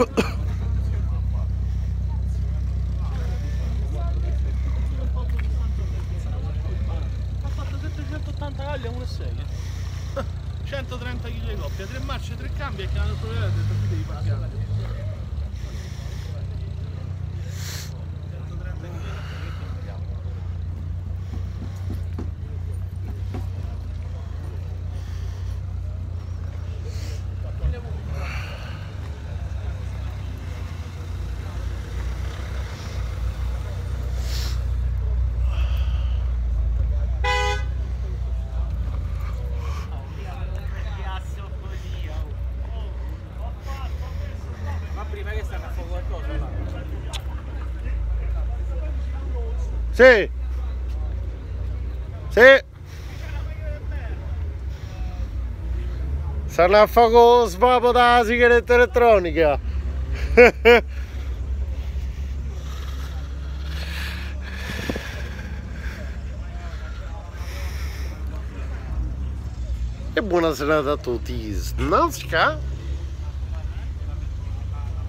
Ha fatto 780 galli a 1,6 130 kg di coppia, 3 marce, 3 cambi e che hanno trovato detto qui devi pagare A fare con svapo da sigaretta elettronica. E buona serata a tutti. Snazca.